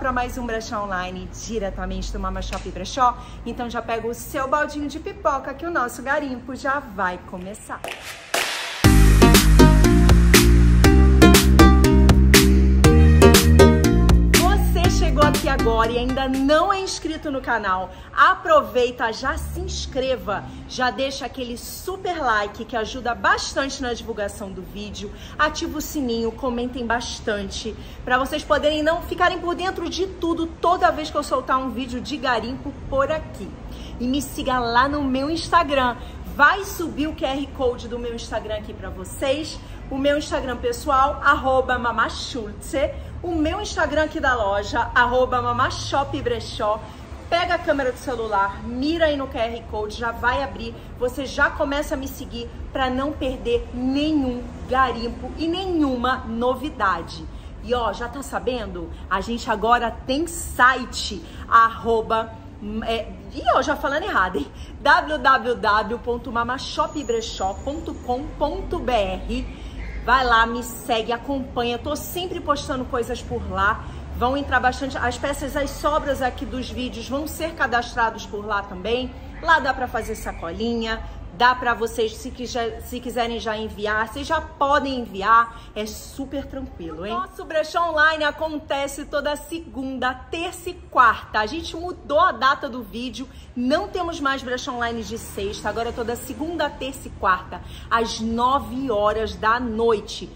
para mais um Brechó Online, diretamente do Mama Shop Brechó. Então já pega o seu baldinho de pipoca que o nosso garimpo já vai começar. Agora e ainda não é inscrito no canal, aproveita, já se inscreva, já deixa aquele super like que ajuda bastante na divulgação do vídeo, ativa o sininho, comentem bastante, para vocês poderem não ficarem por dentro de tudo toda vez que eu soltar um vídeo de garimpo por aqui. E me siga lá no meu Instagram, vai subir o QR Code do meu Instagram aqui para vocês, o meu Instagram pessoal, arroba o meu Instagram aqui da loja, arroba mamashopbrechó. Pega a câmera do celular, mira aí no QR Code, já vai abrir. Você já começa a me seguir para não perder nenhum garimpo e nenhuma novidade. E ó, já tá sabendo? A gente agora tem site, arroba... É, e ó, já falando errado, hein? www.mamashopbrechó.com.br Vai lá, me segue, acompanha. Tô sempre postando coisas por lá. Vão entrar bastante. As peças, as sobras aqui dos vídeos vão ser cadastrados por lá também. Lá dá para fazer sacolinha, Dá para vocês, se, quiser, se quiserem já enviar, vocês já podem enviar, é super tranquilo, hein? Nosso brechó online acontece toda segunda, terça e quarta. A gente mudou a data do vídeo, não temos mais brechó online de sexta, agora é toda segunda, terça e quarta, às 9 horas da noite.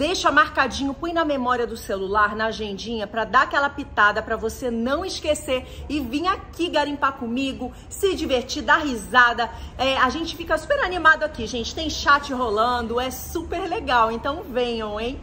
Deixa marcadinho, põe na memória do celular, na agendinha, para dar aquela pitada, para você não esquecer e vir aqui garimpar comigo, se divertir, dar risada. É, a gente fica super animado aqui, gente. Tem chat rolando, é super legal. Então venham, hein?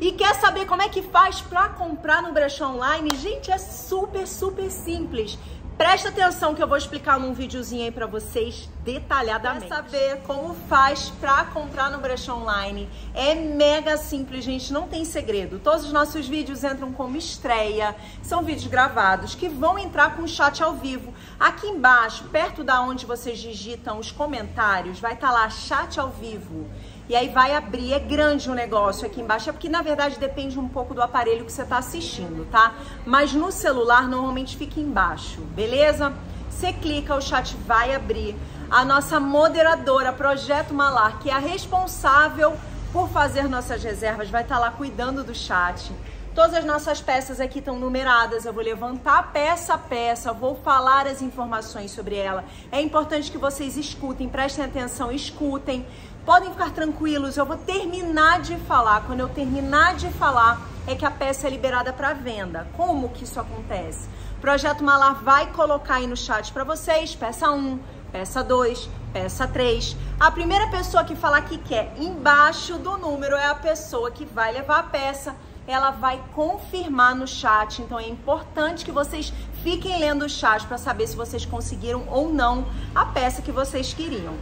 E quer saber como é que faz para comprar no brechó online? Gente, é super, super simples. Presta atenção que eu vou explicar num videozinho aí pra vocês detalhadamente. Quer saber como faz pra comprar no brechó online? É mega simples, gente, não tem segredo. Todos os nossos vídeos entram como estreia, são vídeos gravados que vão entrar com chat ao vivo. Aqui embaixo, perto da onde vocês digitam os comentários, vai estar tá lá chat ao vivo. E aí vai abrir, é grande o negócio aqui embaixo, é porque na verdade depende um pouco do aparelho que você está assistindo, tá? Mas no celular normalmente fica embaixo, beleza? Você clica, o chat vai abrir. A nossa moderadora, Projeto Malar, que é a responsável por fazer nossas reservas, vai estar tá lá cuidando do chat. Todas as nossas peças aqui estão numeradas. Eu vou levantar peça a peça, vou falar as informações sobre ela. É importante que vocês escutem, prestem atenção, escutem. Podem ficar tranquilos, eu vou terminar de falar. Quando eu terminar de falar, é que a peça é liberada para venda. Como que isso acontece? O Projeto Malar vai colocar aí no chat para vocês, peça 1, peça 2, peça 3. A primeira pessoa que falar que quer embaixo do número é a pessoa que vai levar a peça. Ela vai confirmar no chat, então é importante que vocês fiquem lendo o chat para saber se vocês conseguiram ou não a peça que vocês queriam.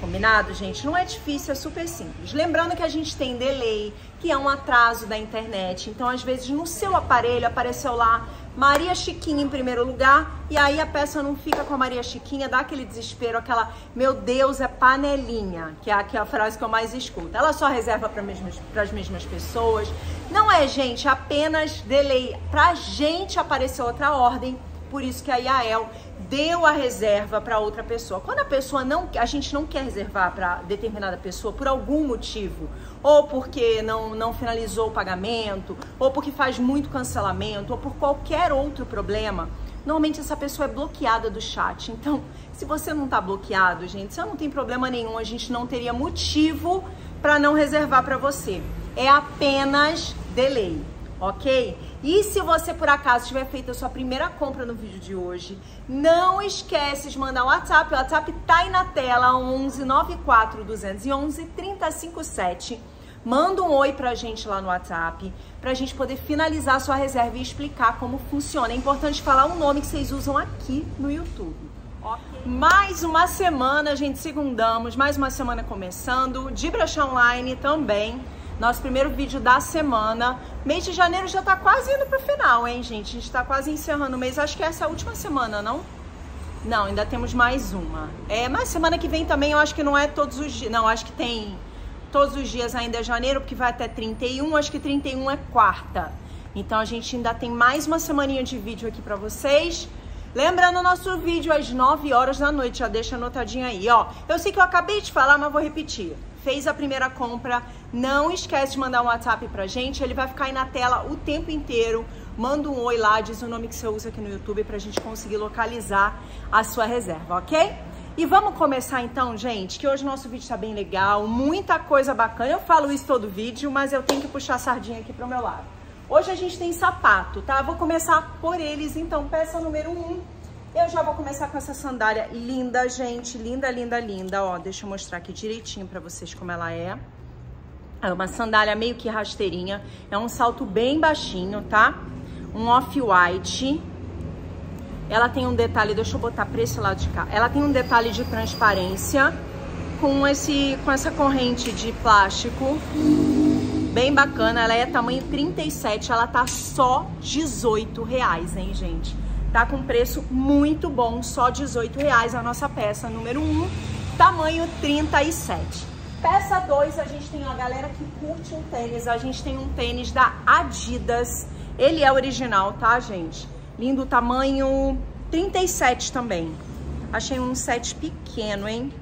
Combinado, gente? Não é difícil, é super simples. Lembrando que a gente tem delay, que é um atraso da internet. Então, às vezes, no seu aparelho apareceu lá Maria Chiquinha em primeiro lugar, e aí a peça não fica com a Maria Chiquinha, dá aquele desespero, aquela, meu Deus, é panelinha, que é a, que é a frase que eu mais escuto. Ela só reserva para as mesmas pessoas. Não é, gente, apenas delay. Pra gente aparecer outra ordem, por isso que a Yael deu a reserva para outra pessoa. Quando a pessoa não, a gente não quer reservar para determinada pessoa por algum motivo, ou porque não, não finalizou o pagamento, ou porque faz muito cancelamento, ou por qualquer outro problema, normalmente essa pessoa é bloqueada do chat. Então, se você não está bloqueado, gente, você não tem problema nenhum, a gente não teria motivo para não reservar para você. É apenas delay, ok? E se você por acaso tiver feito a sua primeira compra no vídeo de hoje, não esquece de mandar o WhatsApp. O WhatsApp tá aí na tela, 11 94 211 357. Manda um oi pra gente lá no WhatsApp, pra gente poder finalizar a sua reserva e explicar como funciona. É importante falar o nome que vocês usam aqui no YouTube. Okay. Mais uma semana, gente, segundamos, mais uma semana começando, de brocha online também nosso primeiro vídeo da semana. Mês de janeiro já tá quase indo pro final, hein, gente? A gente tá quase encerrando o mês. Acho que essa é a última semana, não? Não, ainda temos mais uma. É, mas semana que vem também eu acho que não é todos os dias. Não, acho que tem todos os dias ainda é janeiro, porque vai até 31, acho que 31 é quarta. Então a gente ainda tem mais uma semaninha de vídeo aqui para vocês. Lembrando nosso vídeo às 9 horas da noite, já deixa anotadinho aí, ó. Eu sei que eu acabei de falar, mas vou repetir. Fez a primeira compra, não esquece de mandar um WhatsApp pra gente, ele vai ficar aí na tela o tempo inteiro. Manda um oi lá, diz o nome que você usa aqui no YouTube pra gente conseguir localizar a sua reserva, ok? E vamos começar então, gente, que hoje nosso vídeo tá bem legal, muita coisa bacana. Eu falo isso todo vídeo, mas eu tenho que puxar a sardinha aqui pro meu lado. Hoje a gente tem sapato, tá? Vou começar por eles, então, peça número 1. Um. Eu já vou começar com essa sandália linda, gente, linda, linda, linda, ó. Deixa eu mostrar aqui direitinho pra vocês como ela é. É uma sandália meio que rasteirinha, é um salto bem baixinho, tá? Um off-white, ela tem um detalhe, deixa eu botar para esse lado de cá. Ela tem um detalhe de transparência com, esse, com essa corrente de plástico. Bem bacana, ela é tamanho 37, ela tá só 18 reais, hein, gente? Tá com preço muito bom, só 18 reais a nossa peça número 1, tamanho 37. Peça 2, a gente tem a galera que curte um tênis, a gente tem um tênis da Adidas. Ele é original, tá, gente? Lindo tamanho 37 também. Achei um set pequeno, hein?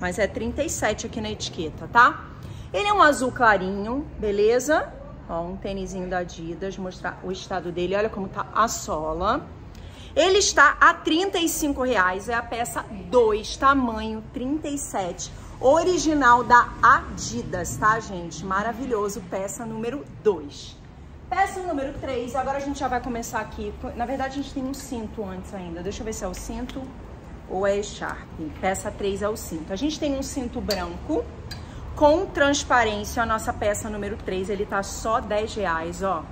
Mas é 37 aqui na etiqueta, tá? Ele é um azul clarinho, beleza? Ó, um tênisinho da Adidas, mostrar o estado dele. Olha como tá a sola. Ele está a 35 reais, é a peça 2, tamanho 37. Original da Adidas, tá, gente? Maravilhoso, peça número 2. Peça número 3, agora a gente já vai começar aqui. Na verdade, a gente tem um cinto antes ainda. Deixa eu ver se é o cinto ou é Sharp. Peça 3 é o cinto. A gente tem um cinto branco com transparência. A nossa peça número 3, ele tá só 10 reais, ó.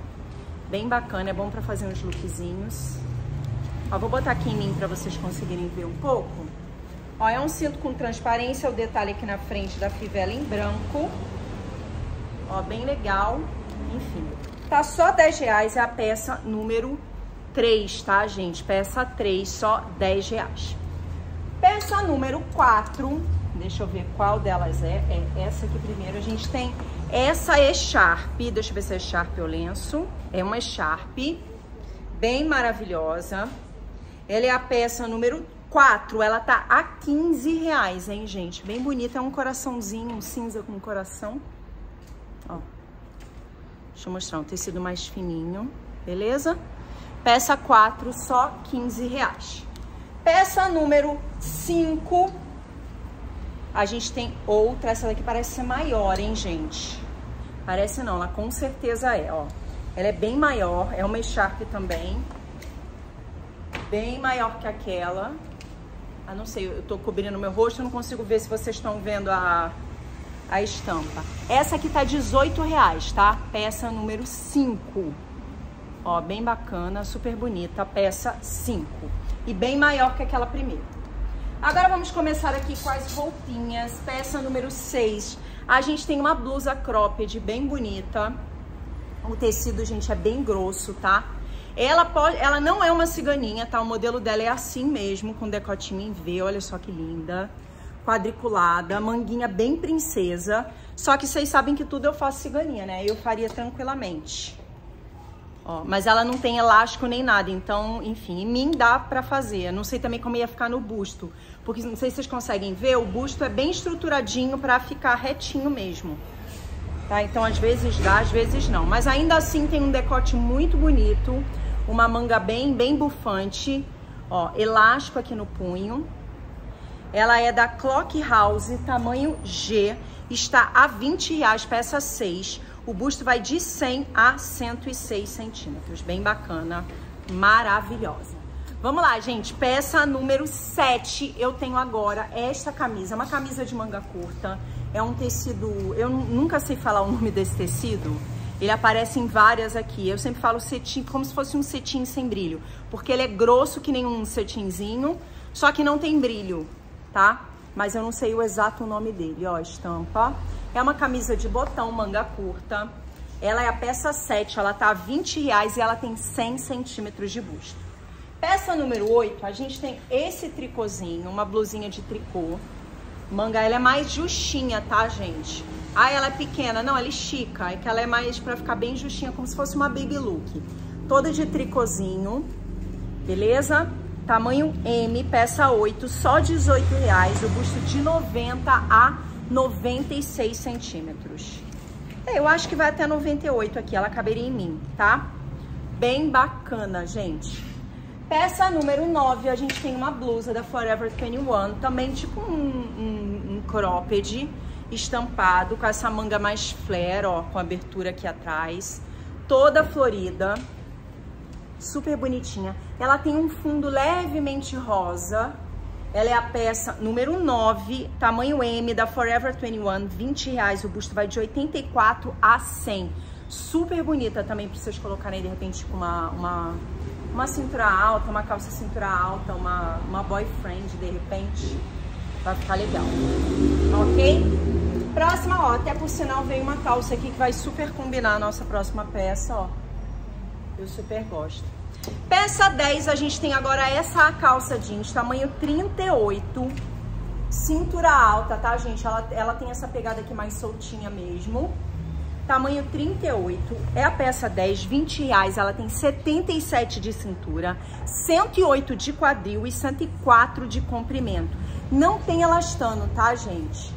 Bem bacana, é bom pra fazer uns lookzinhos. Ó, vou botar aqui em mim pra vocês conseguirem ver um pouco. Ó, é um cinto com transparência, o detalhe aqui na frente da fivela em branco. Ó, bem legal. Enfim, Tá só 10 reais, é a peça número 3, tá, gente? Peça 3, só 10 reais. Peça número 4, deixa eu ver qual delas é. É essa aqui primeiro. A gente tem essa Echarpe, deixa eu ver se é Echarpe ou lenço. É uma Echarpe, bem maravilhosa. Ela é a peça número 4, ela tá a 15 reais, hein, gente? Bem bonita, é um coraçãozinho, um cinza com coração. Ó. Deixa eu mostrar um tecido mais fininho, beleza? Peça 4, só 15 reais. Peça número 5, a gente tem outra, essa daqui parece ser maior, hein, gente? Parece não, ela com certeza é, ó. Ela é bem maior, é uma echarpe também. Bem maior que aquela. Ah, não sei, eu tô cobrindo meu rosto, eu não consigo ver se vocês estão vendo a, a estampa. Essa aqui tá 18 reais, tá? Peça número 5. Ó, bem bacana, super bonita, peça 5. E bem maior que aquela primeira. Agora vamos começar aqui com as roupinhas. Peça número 6. A gente tem uma blusa cropped bem bonita. O tecido, gente, é bem grosso, tá? Ela, pode, ela não é uma ciganinha, tá? O modelo dela é assim mesmo, com decotinho em V. Olha só que linda quadriculada, manguinha bem princesa. Só que vocês sabem que tudo eu faço ciganinha, né? Eu faria tranquilamente. Ó, mas ela não tem elástico nem nada, então, enfim, em mim dá pra fazer. Não sei também como ia ficar no busto, porque não sei se vocês conseguem ver, o busto é bem estruturadinho pra ficar retinho mesmo. Tá? Então, às vezes dá, às vezes não. Mas ainda assim tem um decote muito bonito, uma manga bem, bem bufante, ó, elástico aqui no punho. Ela é da Clock House, tamanho G, está a 20 reais, peça 6. O busto vai de 100 a 106 centímetros, bem bacana, maravilhosa. Vamos lá, gente, peça número 7, eu tenho agora. Esta camisa, uma camisa de manga curta, é um tecido, eu nunca sei falar o nome desse tecido, ele aparece em várias aqui, eu sempre falo cetim como se fosse um cetim sem brilho, porque ele é grosso que nem um só que não tem brilho, tá? Mas eu não sei o exato nome dele, ó, estampa. É uma camisa de botão, manga curta. Ela é a peça 7, ela tá 20 reais e ela tem 100 centímetros de busto. Peça número 8, a gente tem esse tricôzinho, uma blusinha de tricô. Manga, ela é mais justinha, tá, gente? Ah, ela é pequena. Não, ela estica. É que ela é mais pra ficar bem justinha, como se fosse uma baby look. Toda de tricôzinho, beleza? Tamanho M, peça 8, só 18 reais. O busto de 90 a 96 centímetros. É, eu acho que vai até 98 aqui, ela caberia em mim, tá? Bem bacana, gente. Peça número 9, a gente tem uma blusa da Forever 21, também tipo um, um, um cropped estampado, com essa manga mais flare, ó, com abertura aqui atrás, toda florida, super bonitinha. Ela tem um fundo levemente rosa, ela é a peça número 9, tamanho M, da Forever 21, 20 reais, o busto vai de 84 a 100. Super bonita também pra vocês colocarem, de repente, com uma, uma, uma cintura alta, uma calça cintura alta, uma, uma boyfriend, de repente, vai ficar legal. Ok? Próxima, ó, até por sinal veio uma calça aqui que vai super combinar a nossa próxima peça, ó. Eu super gosto. Peça 10, a gente tem agora essa calça jeans, tamanho 38, cintura alta, tá, gente? Ela, ela tem essa pegada aqui mais soltinha mesmo. Tamanho 38, é a peça 10, 20 reais, ela tem 77 de cintura, 108 de quadril e 104 de comprimento. Não tem elastano, tá, gente?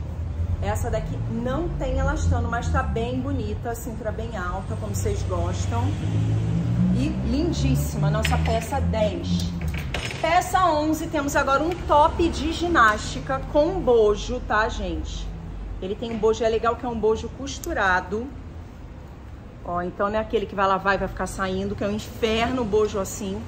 Essa daqui não tem elastano, mas tá bem bonita, cintura bem alta, como vocês gostam. E lindíssima, nossa peça 10. Peça 11, temos agora um top de ginástica com bojo, tá, gente? Ele tem um bojo, é legal que é um bojo costurado. Ó, então não é aquele que vai lavar e vai ficar saindo, que é um inferno bojo assim.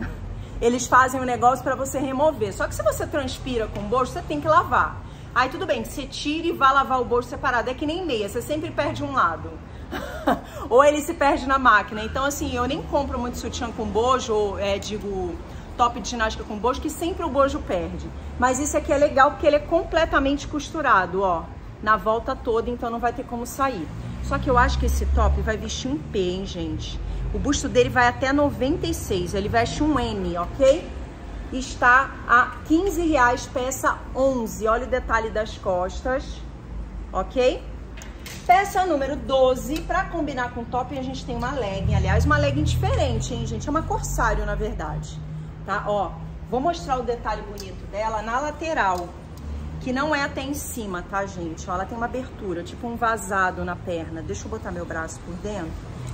Eles fazem o um negócio para você remover. Só que se você transpira com bojo, você tem que lavar. Aí tudo bem, você tira e vai lavar o bojo separado. É que nem meia, você sempre perde um lado. ou ele se perde na máquina. Então, assim, eu nem compro muito sutiã com bojo, ou é, digo, top de ginástica com bojo, que sempre o bojo perde. Mas isso aqui é legal porque ele é completamente costurado, ó, na volta toda, então não vai ter como sair. Só que eu acho que esse top vai vestir um P, hein, gente? O busto dele vai até 96, ele veste um M, ok? Está a 15 reais, peça 11. Olha o detalhe das costas, ok? Peça número 12, para combinar com o top, a gente tem uma legging. Aliás, uma legging diferente, hein, gente? É uma corsário, na verdade. Tá? Ó, vou mostrar o detalhe bonito dela na lateral. Que não é até em cima, tá, gente? Ó, ela tem uma abertura, tipo um vazado na perna. Deixa eu botar meu braço por dentro.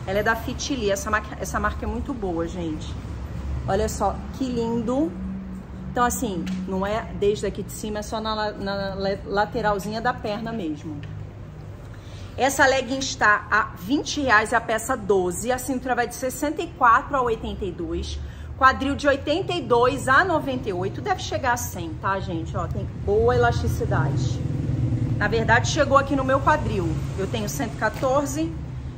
Ela é da Fitili. Essa marca, essa marca é muito boa, gente. Olha só, que lindo. Então, assim, não é desde aqui de cima, é só na, na lateralzinha da perna mesmo. Essa legging está a 20 reais a peça 12, a cintura vai de 64 a 82, quadril de 82 a 98, deve chegar a 100, tá, gente? Ó, tem boa elasticidade. Na verdade, chegou aqui no meu quadril. Eu tenho 114,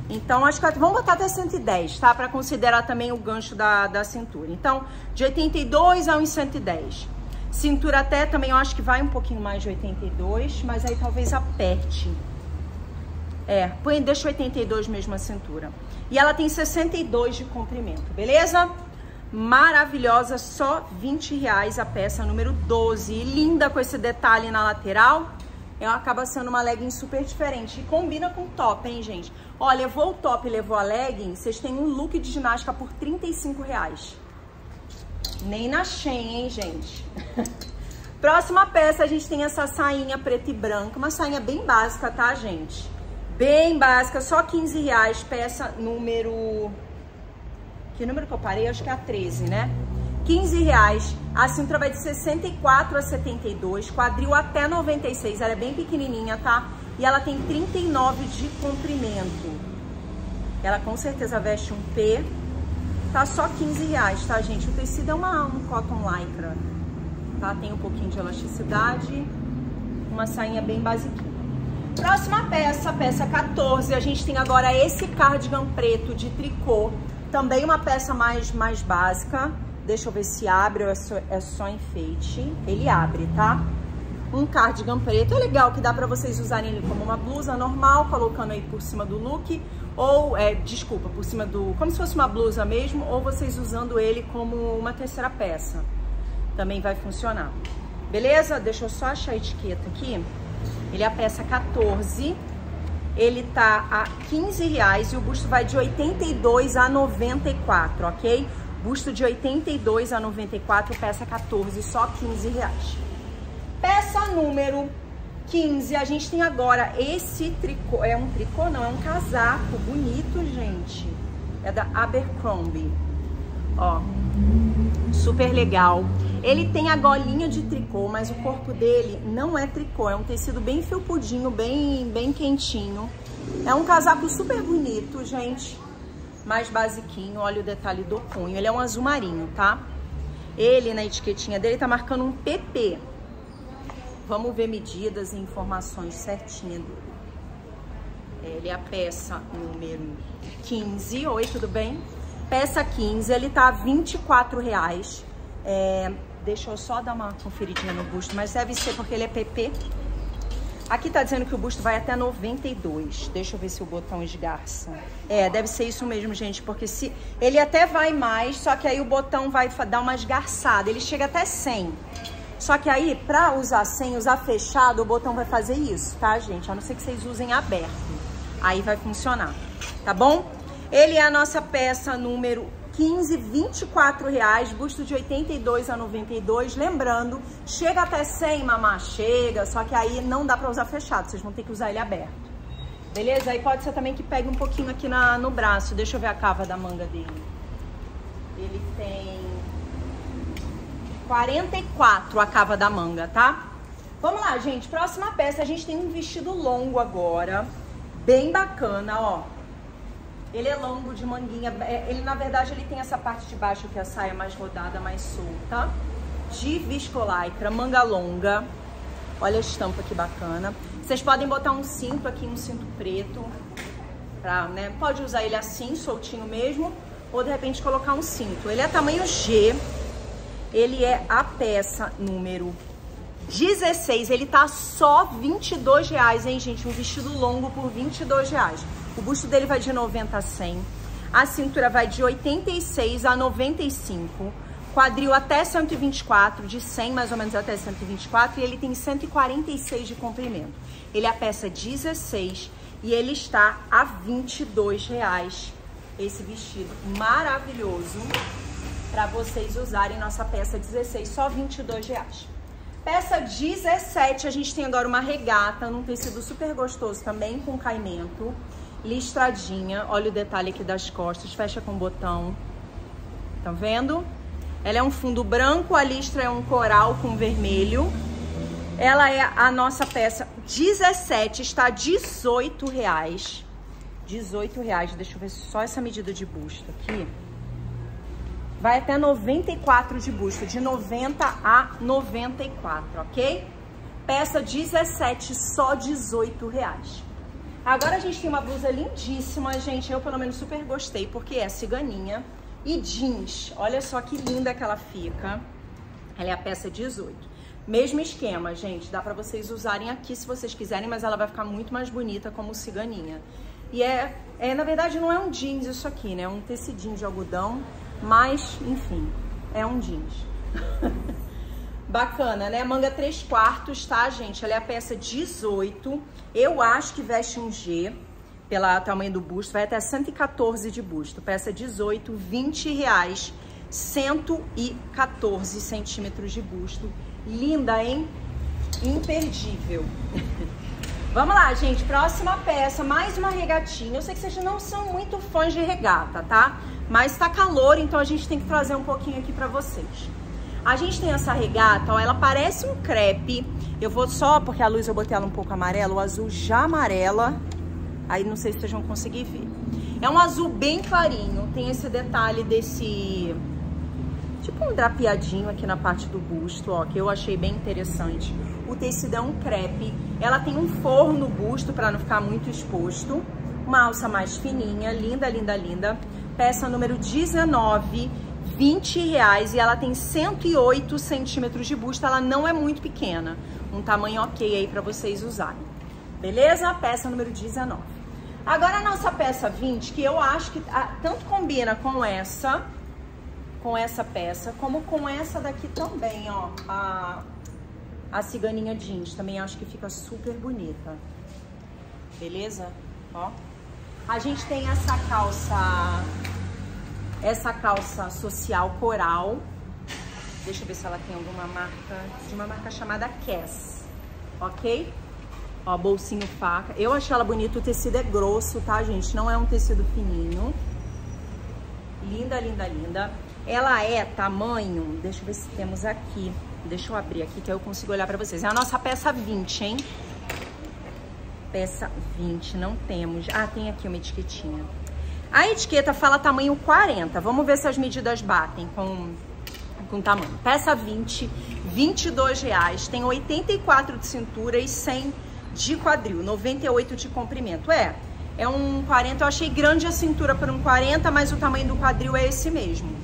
então acho que vamos botar até 110, tá? Para considerar também o gancho da, da cintura. Então, de 82 a uns 110. Cintura até também eu acho que vai um pouquinho mais de 82, mas aí talvez aperte. É, põe, deixa 82 mesmo a cintura. E ela tem 62 de comprimento, beleza? Maravilhosa, só 20 reais a peça número 12. E linda com esse detalhe na lateral. Ela acaba sendo uma legging super diferente. E combina com top, hein, gente? Ó, levou o top e levou a legging, vocês têm um look de ginástica por 35 reais. Nem na Shein, hein, gente? Próxima peça, a gente tem essa sainha preta e branca. Uma sainha bem básica, tá, gente? Bem básica, só 15 reais, peça número... Que número que eu parei? Acho que é a 13, né? 15 reais. A cintura vai de 64 a 72, quadril até 96, ela é bem pequenininha, tá? E ela tem 39 de comprimento. Ela com certeza veste um P. Tá só 15 reais, tá, gente? O tecido é uma, um cotton lycra, tá? Tem um pouquinho de elasticidade, uma sainha bem basiquinha. Próxima peça, peça 14, a gente tem agora esse cardigan preto de tricô, também uma peça mais, mais básica. Deixa eu ver se abre ou é só, é só enfeite. Ele abre, tá? Um cardigan preto, é legal que dá pra vocês usarem ele como uma blusa normal, colocando aí por cima do look, ou, é, desculpa, por cima do, como se fosse uma blusa mesmo, ou vocês usando ele como uma terceira peça. Também vai funcionar. Beleza? Deixa eu só achar a etiqueta aqui. Ele é a peça 14. Ele tá a 15 reais e o busto vai de 82 a 94, ok? Busto de 82 a 94, peça 14, só 15 reais. Peça número 15, a gente tem agora esse tricô, é um tricô não, é um casaco bonito, gente. É da Abercrombie. Ó, super legal. Ele tem a golinha de tricô, mas o corpo dele não é tricô, é um tecido bem felpudinho, bem, bem quentinho. É um casaco super bonito, gente. Mais basiquinho, olha o detalhe do punho. Ele é um azul marinho, tá? Ele, na etiquetinha dele, tá marcando um PP. Vamos ver medidas e informações certinha dele. Ele é a peça número 15. Oi, tudo bem? Peça 15, ele tá 24 reais. É, deixa eu só dar uma conferidinha no busto, mas deve ser porque ele é PP. Aqui tá dizendo que o busto vai até 92. Deixa eu ver se o botão esgarça. É, deve ser isso mesmo, gente, porque se ele até vai mais, só que aí o botão vai dar uma esgarçada. Ele chega até 100. Só que aí, pra usar sem, usar fechado, o botão vai fazer isso, tá, gente? A não ser que vocês usem aberto. Aí vai funcionar, tá bom? Ele é a nossa peça número 15, 24 reais, busto de 82 a 92. Lembrando, chega até 100, mamá, chega, só que aí não dá pra usar fechado, vocês vão ter que usar ele aberto. Beleza? Aí pode ser também que pegue um pouquinho aqui na, no braço. Deixa eu ver a cava da manga dele. Ele tem 44 a cava da manga, tá? Vamos lá, gente. Próxima peça, a gente tem um vestido longo agora. Bem bacana, ó. Ele é longo de manguinha. É, ele, na verdade, ele tem essa parte de baixo que é a saia mais rodada, mais solta. De viscolaicra, manga longa. Olha a estampa que bacana. Vocês podem botar um cinto aqui, um cinto preto. Pra, né? Pode usar ele assim, soltinho mesmo. Ou, de repente, colocar um cinto. Ele é tamanho G. Ele é a peça número 16. Ele tá só 22 reais, hein, gente? Um vestido longo por 22 reais. O busto dele vai de 90 a 100. A cintura vai de 86 a 95. Quadril até 124, de 100 mais ou menos até 124. E ele tem 146 de comprimento. Ele é a peça 16 e ele está a 22 reais. Esse vestido maravilhoso para vocês usarem nossa peça 16, só 22 reais. Peça 17, a gente tem agora uma regata num tecido super gostoso também, com caimento listradinha. Olha o detalhe aqui das costas, fecha com botão. Tá vendo? Ela é um fundo branco, a listra é um coral com vermelho. Ela é a nossa peça 17, está 18 reais. 18 reais, deixa eu ver só essa medida de busto aqui. Vai até 94 de busto, de 90 a 94, ok? Peça 17, só 18 reais. Agora a gente tem uma blusa lindíssima, gente. Eu, pelo menos, super gostei, porque é ciganinha e jeans. Olha só que linda que ela fica. Ela é a peça 18. Mesmo esquema, gente. Dá pra vocês usarem aqui se vocês quiserem, mas ela vai ficar muito mais bonita como ciganinha. E é, é na verdade, não é um jeans isso aqui, né? É um tecidinho de algodão, mas, enfim, é um jeans. Bacana, né? Manga 3 quartos, tá, gente? Ela é a peça 18. Eu acho que veste um G, pelo tamanho do busto. Vai até 114 de busto. Peça 18, 20 reais. 114 centímetros de busto. Linda, hein? Imperdível. Vamos lá, gente. Próxima peça, mais uma regatinha. Eu sei que vocês não são muito fãs de regata, tá? Mas tá calor, então a gente tem que trazer um pouquinho aqui pra vocês. A gente tem essa regata, ó, ela parece um crepe. Eu vou só, porque a luz eu botei ela um pouco amarela, o azul já amarela. Aí não sei se vocês vão conseguir ver. É um azul bem clarinho, tem esse detalhe desse... Tipo um drapeadinho aqui na parte do busto, ó, que eu achei bem interessante. O tecido é um crepe, ela tem um forro no busto para não ficar muito exposto. Uma alça mais fininha, linda, linda, linda. Peça número 19 20 reais e ela tem 108 centímetros de busto, ela não é muito pequena. Um tamanho ok aí para vocês usarem. Beleza? Peça número 19. Agora a nossa peça 20, que eu acho que ah, tanto combina com essa, com essa peça, como com essa daqui também, ó. A, a ciganinha jeans. Também acho que fica super bonita. Beleza? Ó. A gente tem essa calça, essa calça social coral. Deixa eu ver se ela tem alguma marca, de uma marca chamada Cass, ok? Ó, bolsinho faca. Eu achei ela bonita, o tecido é grosso, tá, gente? Não é um tecido fininho. Linda, linda, linda. Ela é tamanho, deixa eu ver se temos aqui. Deixa eu abrir aqui que eu consigo olhar pra vocês. É a nossa peça 20, hein? Peça 20, não temos. Ah, tem aqui uma etiquetinha. A etiqueta fala tamanho 40. Vamos ver se as medidas batem com, com tamanho. Peça 20, 22 reais. Tem 84 de cintura e 100 de quadril, 98 de comprimento. É, é um 40. Eu achei grande a cintura para um 40, mas o tamanho do quadril é esse mesmo.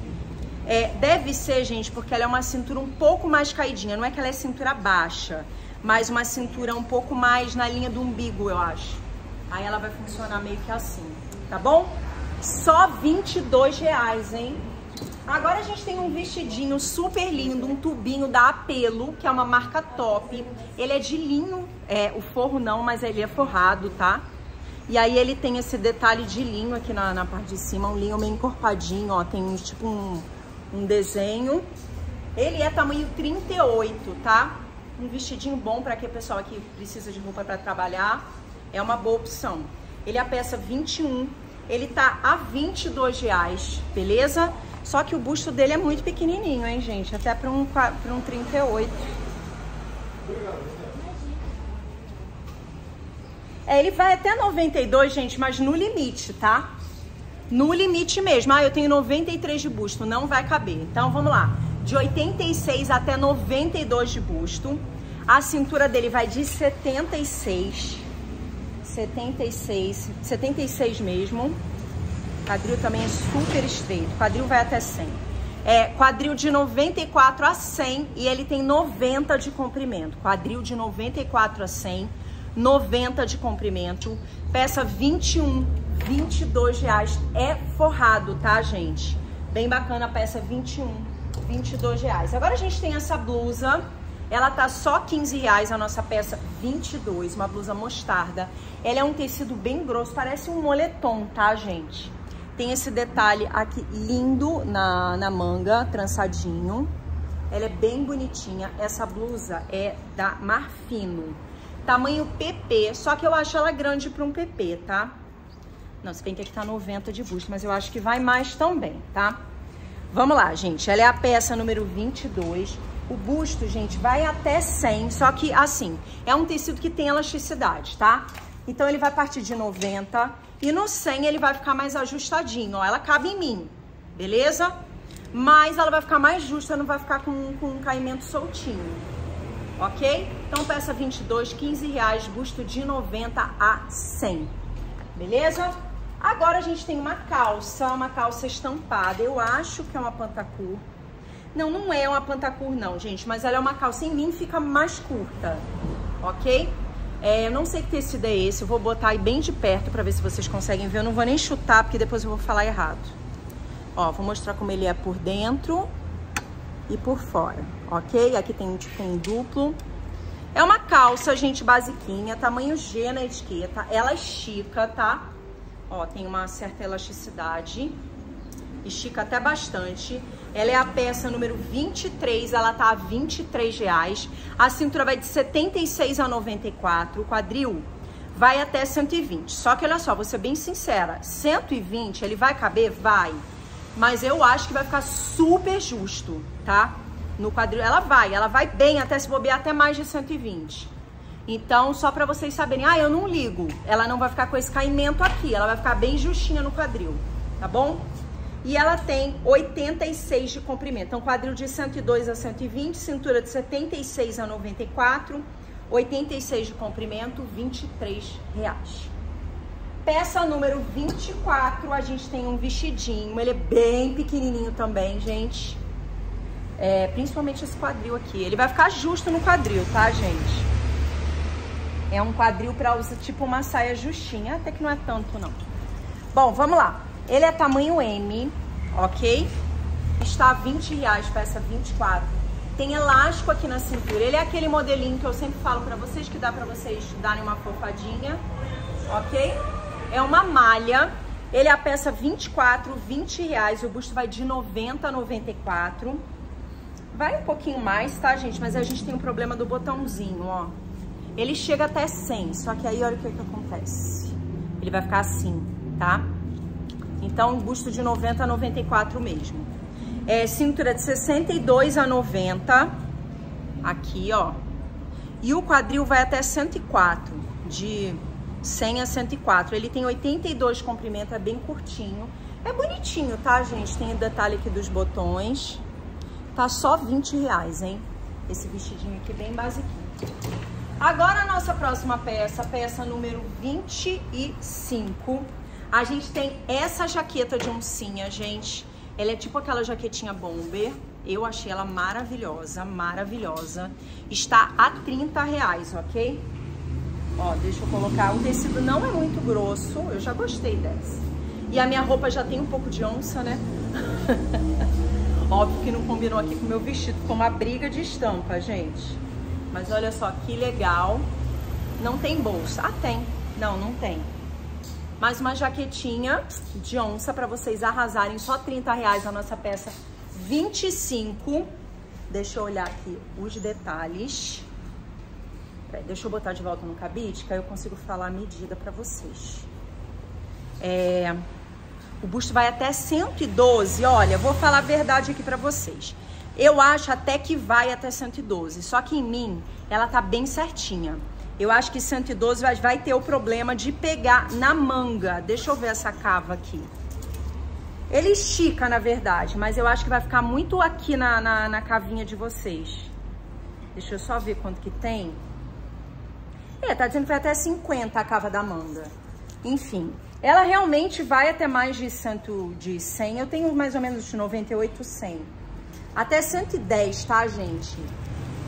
É, deve ser, gente, porque ela é uma cintura um pouco mais caidinha. Não é que ela é cintura baixa, mas uma cintura um pouco mais na linha do umbigo, eu acho. Aí ela vai funcionar meio que assim, tá bom? Só 22 reais, hein? Agora a gente tem um vestidinho super lindo, um tubinho da Apelo, que é uma marca top. Ele é de linho, é, o forro não, mas ele é forrado, tá? E aí ele tem esse detalhe de linho aqui na, na parte de cima, um linho meio encorpadinho, ó. Tem tipo um, um desenho. Ele é tamanho 38, tá? Um vestidinho bom para que pessoal aqui precisa de roupa para trabalhar. É uma boa opção. Ele é a peça 21. Ele tá a 22 reais, beleza? Só que o busto dele é muito pequenininho, hein, gente? Até para um, pra um 38. É, ele vai até 92, gente, mas no limite, tá? No limite mesmo. Ah, eu tenho 93 de busto, não vai caber. Então, vamos lá. De 86 até 92 de busto. A cintura dele vai de 76. 76, 76 mesmo. Quadril também é super estreito. Quadril vai até 100. É quadril de 94 a 100 e ele tem 90 de comprimento. Quadril de 94 a 100, 90 de comprimento. Peça 21, 22 reais. É forrado, tá, gente? Bem bacana a peça 21, 22 reais. Agora a gente tem essa blusa. Ela tá só 15 reais, a nossa peça 22, uma blusa mostarda. Ela é um tecido bem grosso, parece um moletom, tá, gente? Tem esse detalhe aqui lindo na, na manga, trançadinho. Ela é bem bonitinha. Essa blusa é da Marfino. Tamanho PP, só que eu acho ela grande para um PP, tá? Não, se bem que aqui tá 90 de busto, mas eu acho que vai mais também, tá? Vamos lá, gente. Ela é a peça número 22. O busto, gente, vai até 100, só que assim, é um tecido que tem elasticidade, tá? Então ele vai partir de 90 e no 100 ele vai ficar mais ajustadinho, ó. Ela cabe em mim, beleza? Mas ela vai ficar mais justa, não vai ficar com, com um caimento soltinho, ok? Então peça 22, 15 reais, busto de 90 a 100, beleza? Agora a gente tem uma calça, uma calça estampada, eu acho que é uma pantacur. Não, não é uma pantacur não, gente, mas ela é uma calça, em mim fica mais curta, ok? É, eu não sei que tecido é esse, eu vou botar aí bem de perto para ver se vocês conseguem ver. Eu não vou nem chutar, porque depois eu vou falar errado. Ó, vou mostrar como ele é por dentro e por fora, ok? Aqui tem tipo um duplo. É uma calça, gente, basiquinha, tamanho G na etiqueta. Ela estica, tá? Ó, tem uma certa elasticidade. Estica até bastante. Ela é a peça número 23, ela tá a 23 reais. A cintura vai de 76 a 94, o quadril vai até 120. Só que olha só, vou ser bem sincera, 120 ele vai caber? Vai. Mas eu acho que vai ficar super justo, tá? No quadril, ela vai, ela vai bem até se bobear até mais de 120. Então, só pra vocês saberem, ah, eu não ligo. Ela não vai ficar com esse caimento aqui, ela vai ficar bem justinha no quadril, tá bom? E ela tem 86 de comprimento. Então, quadril de 102 a 120, cintura de 76 a 94, 86 de comprimento, 23 reais. Peça número 24, a gente tem um vestidinho. Ele é bem pequenininho também, gente. É, principalmente esse quadril aqui. Ele vai ficar justo no quadril, tá, gente? É um quadril pra usar tipo uma saia justinha. Até que não é tanto, não. Bom, vamos lá. Ele é tamanho M, ok? Está 20 reais, peça 24. Tem elástico aqui na cintura. Ele é aquele modelinho que eu sempre falo pra vocês, que dá pra vocês darem uma fofadinha, ok? É uma malha. Ele é a peça 24, 20 reais. O busto vai de 90 a 94. Vai um pouquinho mais, tá, gente? Mas a gente tem um problema do botãozinho, ó. Ele chega até 100, só que aí olha o que, que acontece. Ele vai ficar assim, tá? Então, busto de 90 a 94 mesmo. É, cintura de 62 a 90. Aqui, ó. E o quadril vai até 104. De 100 a 104. Ele tem 82 comprimento, é bem curtinho. É bonitinho, tá, gente? Tem o detalhe aqui dos botões. Tá só 20 reais, hein? Esse vestidinho aqui bem basiquinho. Agora a nossa próxima peça, peça número 25. A gente tem essa jaqueta de oncinha, gente. Ela é tipo aquela jaquetinha bomber. Eu achei ela maravilhosa, maravilhosa. Está a 30 reais, ok? Ó, deixa eu colocar. O tecido não é muito grosso, eu já gostei dessa. E a minha roupa já tem um pouco de onça, né? Óbvio que não combinou aqui com o meu vestido, ficou uma briga de estampa, gente. Mas olha só que legal. Não tem bolsa. Ah, tem. Não, não tem. Mais uma jaquetinha de onça para vocês arrasarem. Só 30 reais a nossa peça 25. Deixa eu olhar aqui os detalhes. Deixa eu botar de volta no cabide, que aí eu consigo falar a medida para vocês. É, o busto vai até 112. Olha, vou falar a verdade aqui para vocês. Eu acho até que vai até 112. Só que em mim, ela tá bem certinha. Eu acho que 112 vai, vai ter o problema de pegar na manga. Deixa eu ver essa cava aqui. Ele estica, na verdade, mas eu acho que vai ficar muito aqui na, na, na cavinha de vocês. Deixa eu só ver quanto que tem. É, tá dizendo que vai até 50 a cava da manga. Enfim, ela realmente vai até mais de, cento, de 100. Eu tenho mais ou menos de 98, 100. Até 110, tá, gente?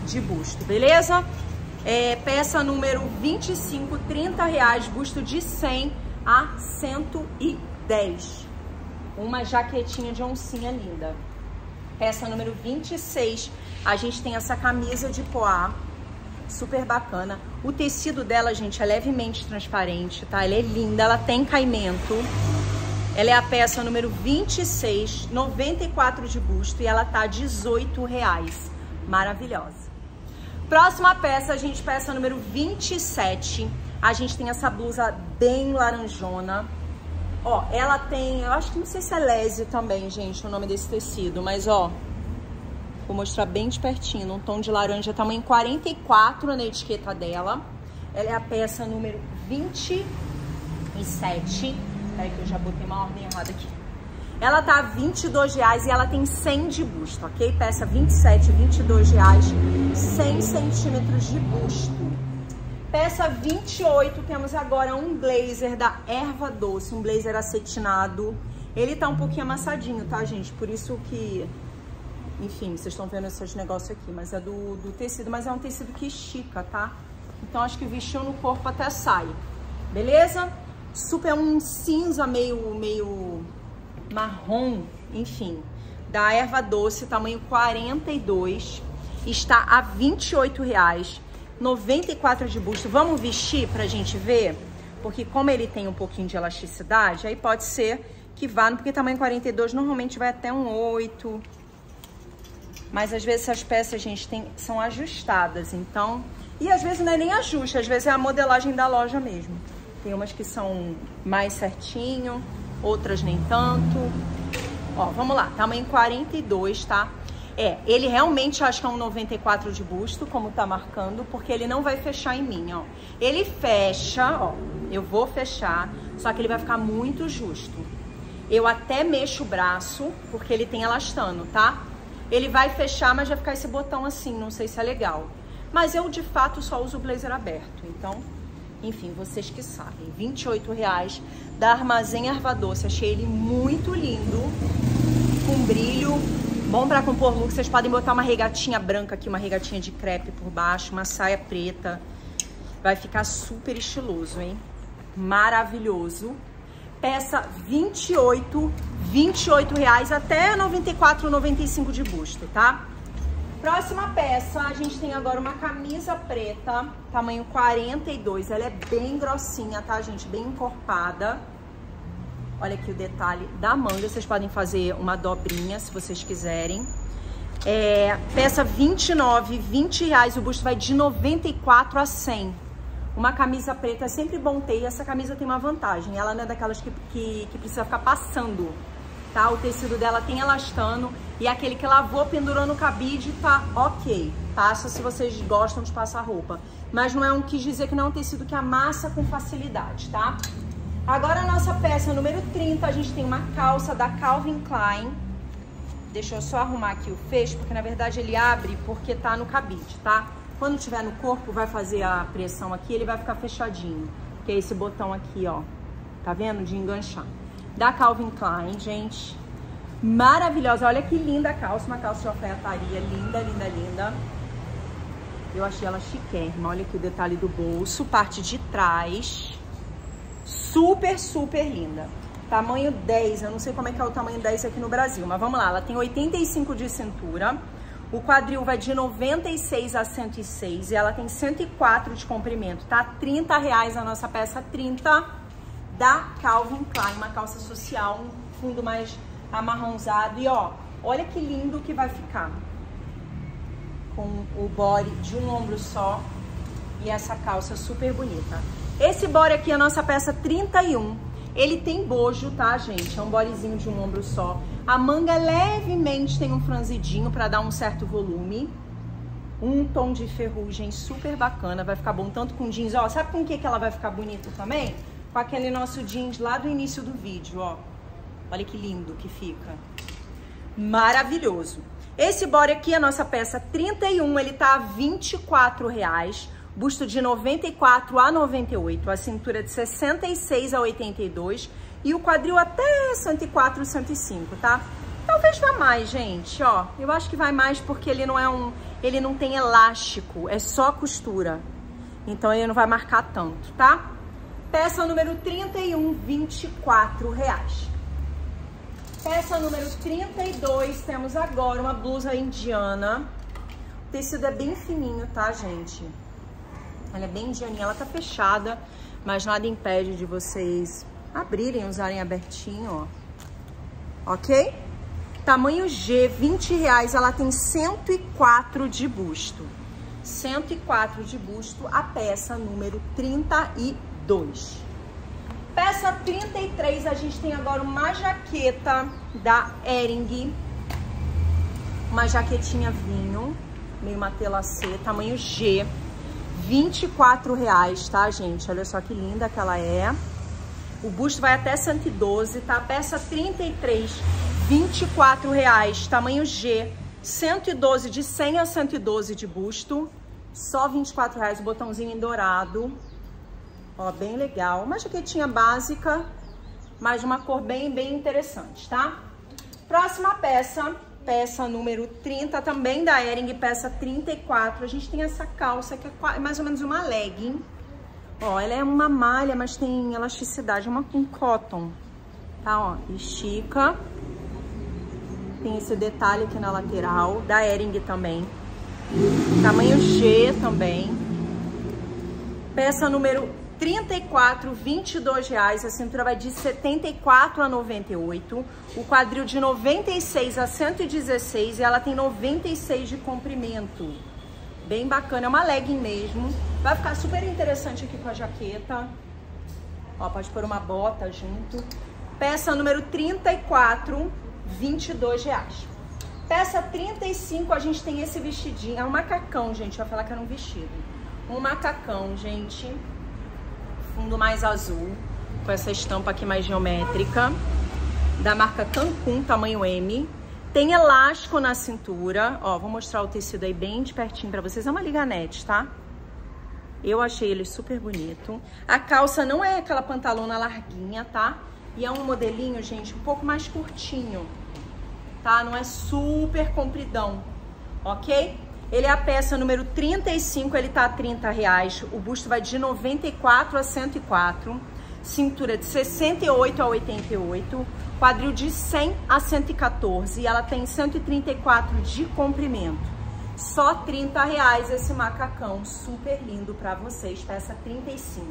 De busto, beleza? É, peça número 25, 30 reais, busto de 100 a 110. Uma jaquetinha de oncinha linda. Peça número 26, a gente tem essa camisa de poá, super bacana. O tecido dela, gente, é levemente transparente, tá? Ela é linda, ela tem caimento. Ela é a peça número 26, 94 de busto e ela tá 18 reais. Maravilhosa. Próxima peça, a gente peça número 27. A gente tem essa blusa bem laranjona. Ó, ela tem, eu acho que não sei se é lese também, gente, o nome desse tecido, mas ó, vou mostrar bem de pertinho, um tom de laranja, tamanho 44 na etiqueta dela. Ela é a peça número 27. Peraí que eu já botei uma ordem errada aqui. Ela tá 22 reais e ela tem 100 de busto, ok? Peça 27, 22 reais, 100 centímetros de busto. Peça 28, temos agora um blazer da Erva Doce, um blazer acetinado. Ele tá um pouquinho amassadinho, tá, gente? Por isso que, enfim, vocês estão vendo esses negócios aqui, mas é do, do tecido, mas é um tecido que estica, tá? Então acho que vestiu no corpo até sai, beleza? Super um cinza meio, meio marrom, enfim, da erva doce, tamanho 42, está a 28 reais, 94 de busto. Vamos vestir pra gente ver? Porque como ele tem um pouquinho de elasticidade, aí pode ser que vá, porque tamanho 42 normalmente vai até um 8. Mas às vezes essas peças, gente, tem, são ajustadas, então... E às vezes não é nem ajuste, às vezes é a modelagem da loja mesmo. Tem umas que são mais certinho, outras nem tanto. Ó, vamos lá, tamanho 42, tá? É, ele realmente acho que é um 94 de busto, como tá marcando, porque ele não vai fechar em mim, ó. Ele fecha, ó, eu vou fechar, só que ele vai ficar muito justo. Eu até mexo o braço, porque ele tem elastano, tá? Ele vai fechar, mas vai ficar esse botão assim, não sei se é legal. Mas eu, de fato, só uso o blazer aberto, então enfim, vocês que sabem. 28 reais da Armazém Erva Doce. Achei ele muito lindo, com brilho. Bom pra compor look. Vocês podem botar uma regatinha branca aqui, uma regatinha de crepe por baixo, uma saia preta. Vai ficar super estiloso, hein? Maravilhoso. Peça 28, 28 reais até 94,95 de busto, tá? Próxima peça, a gente tem agora uma camisa preta, tamanho 42. Ela é bem grossinha, tá, gente? Bem encorpada. Olha aqui o detalhe da manga. Vocês podem fazer uma dobrinha, se vocês quiserem. É, peça 29, 20 reais. O busto vai de 94 a 100. Uma camisa preta é sempre bom ter. E essa camisa tem uma vantagem. Ela não é daquelas que, que, que precisa ficar passando tá? O tecido dela tem elastano e aquele que lavou, pendurou no cabide, tá ok. Passa se vocês gostam de passar roupa. Mas não é um quis dizer que não é um tecido que amassa com facilidade, tá? Agora a nossa peça número 30, a gente tem uma calça da Calvin Klein. Deixa eu só arrumar aqui o fecho, porque na verdade ele abre porque tá no cabide, tá? Quando tiver no corpo, vai fazer a pressão aqui, ele vai ficar fechadinho. Que é esse botão aqui, ó. Tá vendo? De enganchar da Calvin Klein, gente. Maravilhosa. Olha que linda a calça. Uma calça de alfaiataria. Linda, linda, linda. Eu achei ela chiquérrima. Olha aqui o detalhe do bolso. Parte de trás. Super, super linda. Tamanho 10. Eu não sei como é que é o tamanho 10 aqui no Brasil. Mas vamos lá. Ela tem 85 de cintura. O quadril vai de 96 a 106 e ela tem 104 de comprimento, tá? 30 reais a nossa peça, 30 da Calvin Klein, uma calça social, um fundo mais amarronzado. E ó, olha que lindo que vai ficar. Com o body de um ombro só e essa calça super bonita. Esse body aqui é a nossa peça 31. Ele tem bojo, tá, gente? É um bodyzinho de um ombro só. A manga levemente tem um franzidinho para dar um certo volume. Um tom de ferrugem super bacana, vai ficar bom tanto com jeans. Ó, sabe com que, que ela vai ficar bonita também? com aquele nosso jeans lá do início do vídeo, ó. Olha que lindo que fica. Maravilhoso. Esse body aqui, a nossa peça 31, ele tá a 24 reais. Busto de 94 a 98, a cintura de 66 a 82 e o quadril até 104, 105, tá? Talvez vá mais, gente, ó. Eu acho que vai mais porque ele não é um... Ele não tem elástico, é só costura. Então ele não vai marcar tanto, tá? Peça número 31, 24 reais. Peça número 32, temos agora uma blusa indiana. O tecido é bem fininho, tá, gente? Ela é bem indianinha, ela tá fechada, mas nada impede de vocês abrirem, usarem abertinho, ó. Ok? Tamanho G, 20 reais, ela tem 104 de busto. 104 de busto, a peça número 32. 2. Peça 33, a gente tem agora uma jaqueta da Ering. Uma jaquetinha vinho, meio C, tamanho G. 24 reais, tá, gente? Olha só que linda que ela é. O busto vai até 112, tá? Peça 33, 24 reais, tamanho G. 112, de 100 a 112 de busto. Só 24 reais, o botãozinho em dourado. Ó, bem legal. Uma jaquetinha básica, mas uma cor bem, bem interessante, tá? Próxima peça, peça número 30, também da Ering, peça 34. A gente tem essa calça que é mais ou menos uma legging. Ó, ela é uma malha, mas tem elasticidade, uma com cotton. Tá, ó, estica. Tem esse detalhe aqui na lateral, da Ering também. Tamanho G também. Peça número 34, 22 reais, a cintura vai de 74 a 98, o quadril de 96 a 116 e ela tem 96 de comprimento. Bem bacana, é uma legging mesmo. Vai ficar super interessante aqui com a jaqueta. Ó, pode pôr uma bota junto. Peça número 34, 22 reais. Peça 35, a gente tem esse vestidinho. É um macacão, gente. Eu ia falar que era um vestido. Um macacão, gente fundo mais azul, com essa estampa aqui mais geométrica, da marca Cancun, tamanho M. Tem elástico na cintura, ó, vou mostrar o tecido aí bem de pertinho pra vocês, é uma liganete, tá? Eu achei ele super bonito. A calça não é aquela pantalona larguinha, tá? E é um modelinho, gente, um pouco mais curtinho, tá? Não é super compridão, ok? Ele é a peça número 35, ele tá a 30 reais. O busto vai de 94 a 104. Cintura de 68 a 88. Quadril de 100 a 114. E ela tem 134 de comprimento. Só 30 reais esse macacão super lindo pra vocês, peça 35.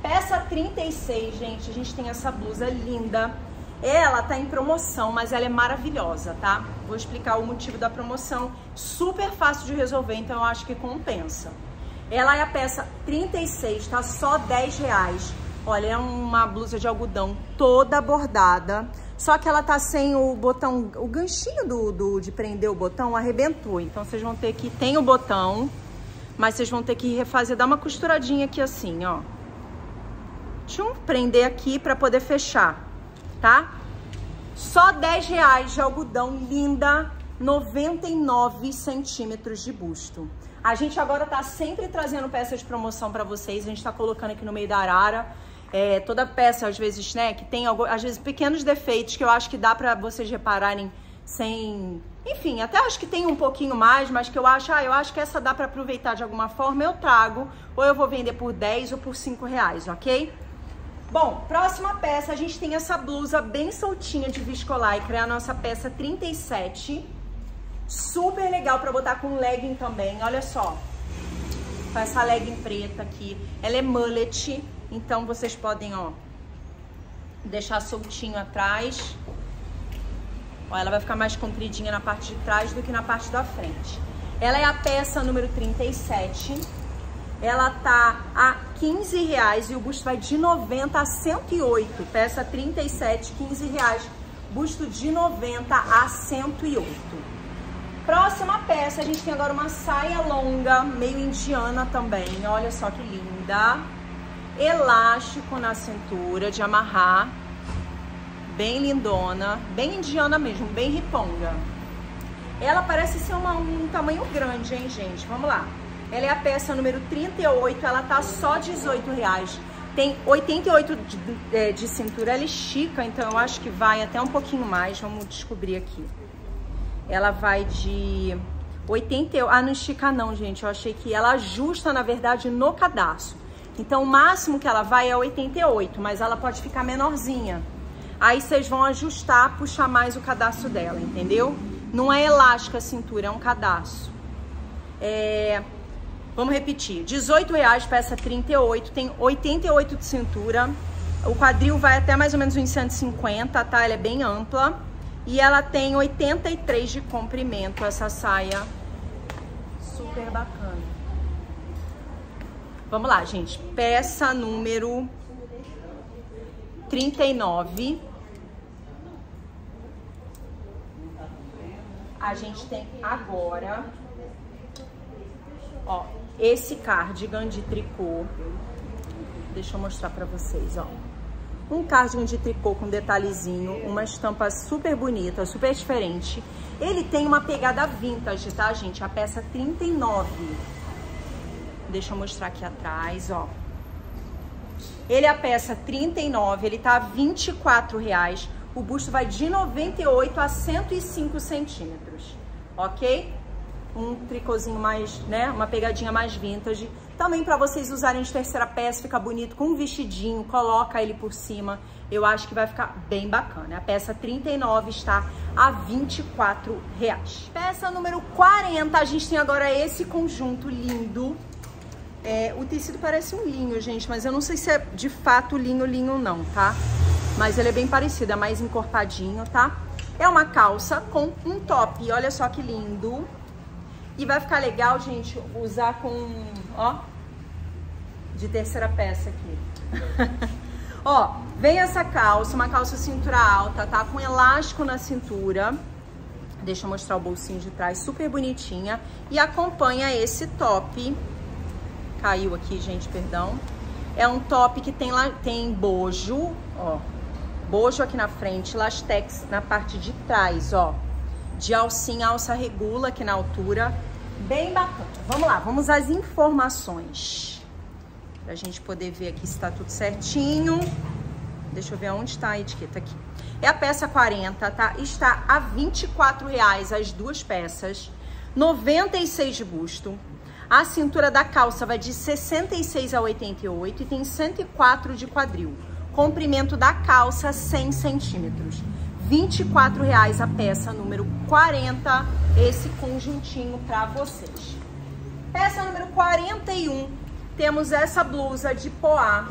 Peça 36, gente, a gente tem essa blusa linda. Ela tá em promoção, mas ela é maravilhosa, tá? Vou explicar o motivo da promoção. Super fácil de resolver, então eu acho que compensa. Ela é a peça 36, tá só 10 reais. Olha, é uma blusa de algodão toda bordada. Só que ela tá sem o botão, o ganchinho do, do, de prender o botão arrebentou. Então vocês vão ter que, tem o botão, mas vocês vão ter que refazer, dar uma costuradinha aqui assim, ó. Tchum, prender aqui pra poder fechar, tá? Só 10 reais de algodão linda, 99 centímetros de busto. A gente agora tá sempre trazendo peças de promoção pra vocês, a gente tá colocando aqui no meio da arara. É, toda peça, às vezes, né, que tem, às vezes, pequenos defeitos que eu acho que dá pra vocês repararem sem... Enfim, até acho que tem um pouquinho mais, mas que eu acho, ah, eu acho que essa dá pra aproveitar de alguma forma, eu trago, ou eu vou vender por 10 ou por 5 reais, ok? Bom, próxima peça, a gente tem essa blusa bem soltinha de viscolaicra, é a nossa peça 37, super legal pra botar com legging também, olha só, com essa legging preta aqui, ela é mullet, então, vocês podem, ó, deixar soltinho atrás. Ó, ela vai ficar mais compridinha na parte de trás do que na parte da frente. Ela é a peça número 37. Ela tá a 15 reais e o busto vai de 90 a 108. Peça 37, 15 reais. Busto de 90 a 108. Próxima peça, a gente tem agora uma saia longa, meio indiana também. Olha só que linda elástico na cintura de amarrar, bem lindona, bem indiana mesmo, bem riponga. Ela parece ser uma, um tamanho grande, hein, gente? Vamos lá. Ela é a peça número 38, ela tá só 18 reais. Tem 88 de, é, de cintura, ela estica, então eu acho que vai até um pouquinho mais, vamos descobrir aqui. Ela vai de 80, ah, não estica não, gente, eu achei que ela ajusta, na verdade, no cadastro. Então, o máximo que ela vai é 88, mas ela pode ficar menorzinha. Aí vocês vão ajustar, puxar mais o cadastro dela, entendeu? Não é elástica a cintura, é um cadastro. É... Vamos repetir. 18 reais, peça 38, tem 88 de cintura. O quadril vai até mais ou menos uns 150, tá? Ela é bem ampla. E ela tem 83 de comprimento, essa saia. Super bacana. Vamos lá, gente. Peça número 39. A gente tem agora, ó, esse cardigan de tricô. Deixa eu mostrar pra vocês, ó. Um cardigan de tricô com detalhezinho, uma estampa super bonita, super diferente. Ele tem uma pegada vintage, tá, gente? A peça 39. Deixa eu mostrar aqui atrás, ó. Ele é a peça 39, ele tá 24 reais. O busto vai de 98 a 105 centímetros, ok? Um tricôzinho mais, né, uma pegadinha mais vintage. Também para vocês usarem de terceira peça, fica bonito com um vestidinho, coloca ele por cima. Eu acho que vai ficar bem bacana. A peça 39 está a 24 reais. Peça número 40, a gente tem agora esse conjunto lindo é, o tecido parece um linho, gente, mas eu não sei se é de fato linho, linho não, tá? Mas ele é bem parecido, é mais encorpadinho, tá? É uma calça com um top, olha só que lindo. E vai ficar legal, gente, usar com, ó, de terceira peça aqui. ó, vem essa calça, uma calça cintura alta, tá? Com elástico na cintura. Deixa eu mostrar o bolsinho de trás, super bonitinha. E acompanha esse top Caiu aqui, gente, perdão. É um top que tem, lá, tem bojo, ó. Bojo aqui na frente, lastex na parte de trás, ó. De alcinha, alça regula aqui na altura. Bem bacana. Vamos lá, vamos às informações. Pra gente poder ver aqui se tá tudo certinho. Deixa eu ver onde tá a etiqueta aqui. É a peça 40, tá? Está a 24 reais as duas peças. 96 de busto. A cintura da calça vai de 66 a 88 e tem 104 de quadril. Comprimento da calça, 100 centímetros. 24 reais a peça número 40, esse conjuntinho para vocês. Peça número 41, temos essa blusa de poá,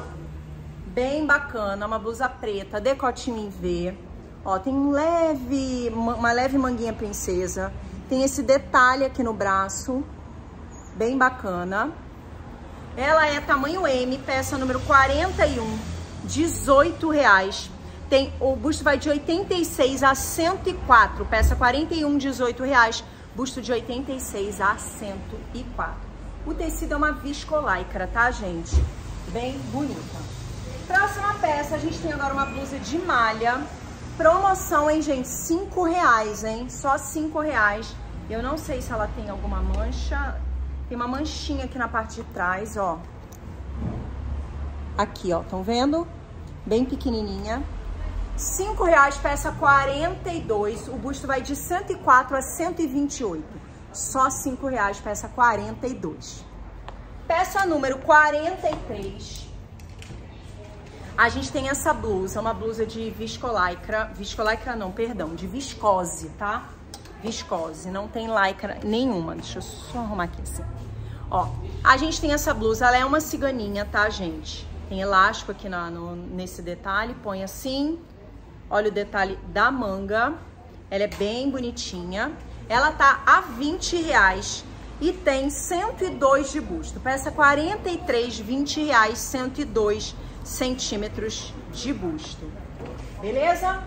bem bacana, uma blusa preta, decotinho em V. Ó, tem um leve, uma leve manguinha princesa, tem esse detalhe aqui no braço, bem bacana. Ela é tamanho M, peça número 41, 18 reais. Tem, o busto vai de 86 a 104, peça 41, 18 reais. Busto de 86 a 104. O tecido é uma viscolaicra, tá, gente? Bem bonita. Próxima peça, a gente tem agora uma blusa de malha. Promoção, hein, gente? 5 reais, hein? Só 5 reais. Eu não sei se ela tem alguma mancha. Tem uma manchinha aqui na parte de trás, ó. Aqui, ó. Estão vendo? Bem pequenininha. 5 reais, peça 42. O busto vai de 104 a 128. Só 5 reais, peça 42. Peça número 43. A gente tem essa blusa, uma blusa de viscolaicra. Viscolaicra não, perdão, de viscose, tá? Viscose, não tem lycra nenhuma. Deixa eu só arrumar aqui assim. Ó, a gente tem essa blusa, ela é uma ciganinha, tá, gente? Tem elástico aqui na, no, nesse detalhe, põe assim, Olha o detalhe da manga. Ela é bem bonitinha. Ela tá a 20 reais e tem 102 de busto. Peça 43, 20 reais, 102 centímetros de busto. Beleza?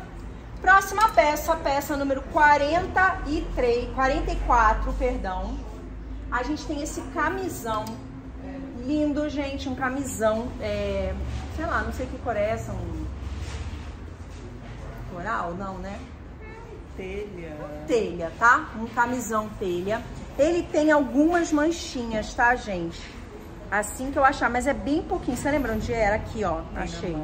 Próxima peça, peça número 43, 44, perdão. A gente tem esse camisão lindo, gente, um camisão, é, sei lá, não sei que cor é essa, um coral, não, né? Telha. Telha, tá? Um camisão telha. Ele tem algumas manchinhas, tá, gente? Assim que eu achar, mas é bem pouquinho. Você lembra onde era? Aqui, ó. Tem Achei.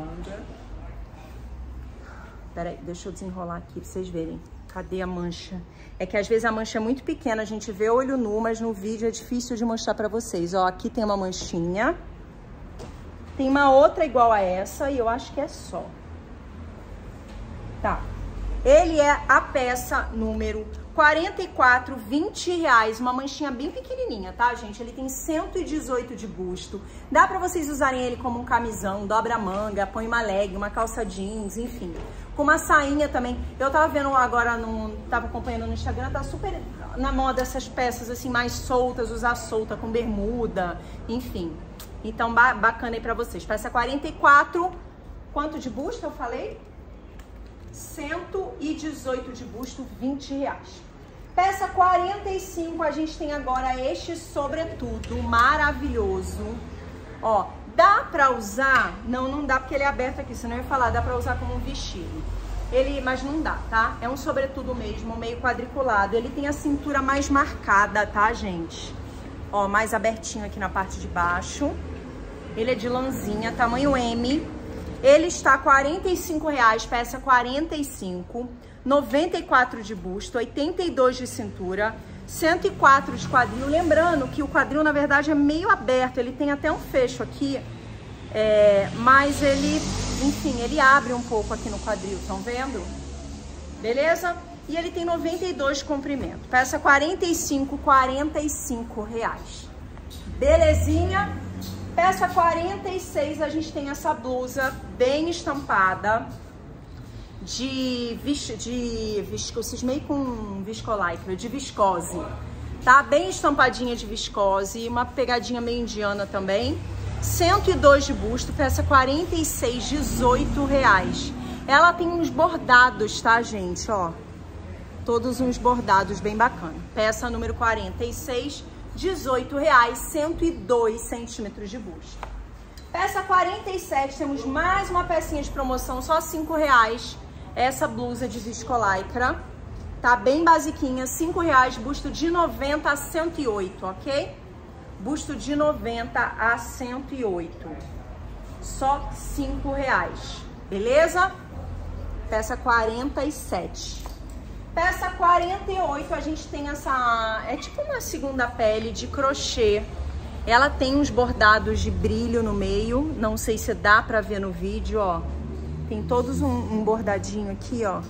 Peraí, deixa eu desenrolar aqui pra vocês verem. Cadê a mancha? É que às vezes a mancha é muito pequena, a gente vê olho nu, mas no vídeo é difícil de mostrar pra vocês. Ó, aqui tem uma manchinha. Tem uma outra igual a essa e eu acho que é só. Tá. Ele é a peça número 44, 20 reais, uma manchinha bem pequenininha, tá, gente? Ele tem 118 de busto. Dá pra vocês usarem ele como um camisão, dobra manga, põe uma leg, uma calça jeans, enfim. Com uma sainha também. Eu tava vendo agora, no, tava acompanhando no Instagram, tá super na moda essas peças assim mais soltas, usar solta com bermuda, enfim. Então, bacana aí pra vocês. Peça 44, quanto de busto eu falei? 118 de busto, 20 reais. Peça 45, a gente tem agora este sobretudo maravilhoso. Ó, dá pra usar? Não, não dá porque ele é aberto aqui, senão eu ia falar, dá pra usar como um vestido. Ele, mas não dá, tá? É um sobretudo mesmo, meio quadriculado. Ele tem a cintura mais marcada, tá, gente? Ó, mais abertinho aqui na parte de baixo. Ele é de lãzinha, tamanho M. Ele está R$ 45,00, peça 45, 94 de busto, 82 de cintura, 104 de quadril. Lembrando que o quadril, na verdade, é meio aberto, ele tem até um fecho aqui, é, mas ele, enfim, ele abre um pouco aqui no quadril, estão vendo? Beleza? E ele tem 92 de comprimento. Peça 45, 45 reais. Belezinha? Peça 46, a gente tem essa blusa bem estampada de, de viscose, meio com viscolaicra, de viscose. Tá bem estampadinha de viscose, uma pegadinha meio indiana também. 102 de busto, peça 46, 18 reais. Ela tem uns bordados, tá, gente? Ó, todos uns bordados bem bacana. Peça número 46, 18 reais, 102 centímetros de busto. Peça 47, temos mais uma pecinha de promoção, só 5 reais. Essa blusa de viscolaicra, tá bem basiquinha, 5 reais, busto de 90 a 108, ok? Busto de 90 a 108, só 5 reais, beleza? Peça 47. Peça 48, a gente tem essa... É tipo uma segunda pele de crochê. Ela tem uns bordados de brilho no meio. Não sei se dá pra ver no vídeo, ó. Tem todos um, um bordadinho aqui, ó.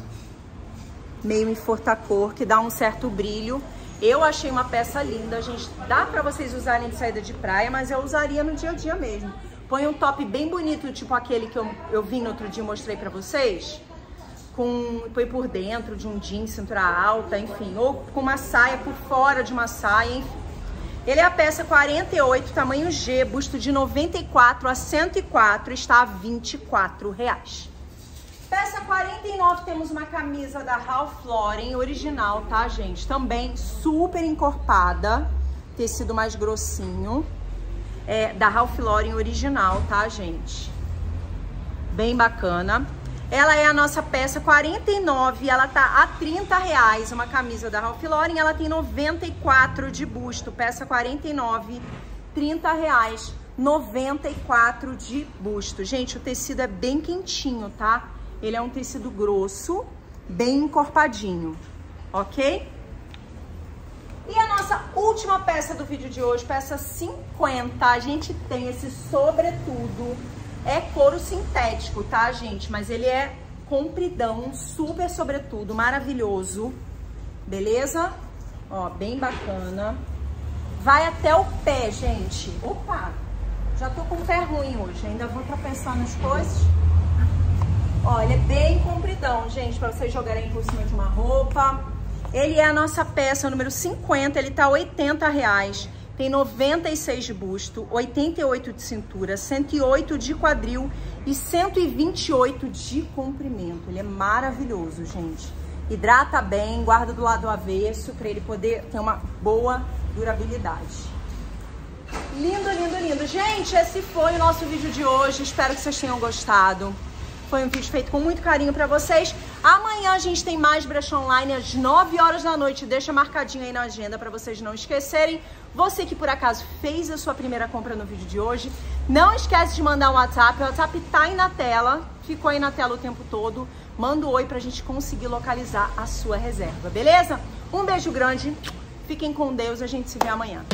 meio em fortacor, que dá um certo brilho. Eu achei uma peça linda, gente. Dá pra vocês usarem de saída de praia, mas eu usaria no dia a dia mesmo. Põe um top bem bonito, tipo aquele que eu, eu vim no outro dia e mostrei pra vocês. Com, põe por dentro de um jeans, cintura alta, enfim. Ou com uma saia por fora de uma saia, enfim. Ele é a peça 48, tamanho G, busto de 94 a 104, está a 24 reais. Peça 49, temos uma camisa da Ralph Lauren, original, tá, gente? Também super encorpada, tecido mais grossinho. É, da Ralph Lauren original, tá, gente? Bem bacana. Ela é a nossa peça 49, ela tá a 30 reais, uma camisa da Ralph Lauren, ela tem 94 de busto, peça 49, 30 reais, 94 de busto. Gente, o tecido é bem quentinho, tá? Ele é um tecido grosso, bem encorpadinho, ok? E a nossa última peça do vídeo de hoje, peça 50, a gente tem esse sobretudo, é couro sintético, tá, gente? Mas ele é compridão, super sobretudo, maravilhoso, beleza? Ó, bem bacana. Vai até o pé, gente. Opa, já tô com o pé ruim hoje, ainda vou tropeçar nas coisas. Ó, ele é bem compridão, gente, pra vocês jogarem por cima de uma roupa. Ele é a nossa peça número 50, ele tá 80 reais. Tem 96 de busto, 88 de cintura, 108 de quadril e 128 de comprimento. Ele é maravilhoso, gente. Hidrata bem, guarda do lado avesso para ele poder ter uma boa durabilidade. Lindo, lindo, lindo. Gente, esse foi o nosso vídeo de hoje. Espero que vocês tenham gostado. Foi um vídeo feito com muito carinho para vocês. Amanhã a gente tem mais brecha online às 9 horas da noite. Deixa marcadinho aí na agenda para vocês não esquecerem. Você que por acaso fez a sua primeira compra no vídeo de hoje, não esquece de mandar um WhatsApp. O WhatsApp tá aí na tela, ficou aí na tela o tempo todo. Manda um oi pra gente conseguir localizar a sua reserva, beleza? Um beijo grande, fiquem com Deus, a gente se vê amanhã.